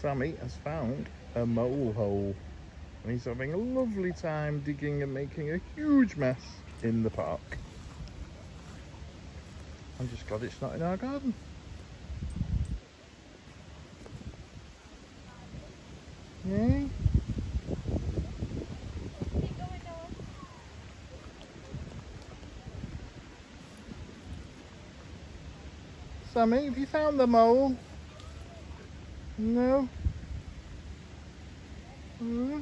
Sammy has found a mole hole and he's having a lovely time digging and making a huge mess in the park. I'm just glad it's not in our garden. Yay. Sammy, have you found the mole? No? Hmm?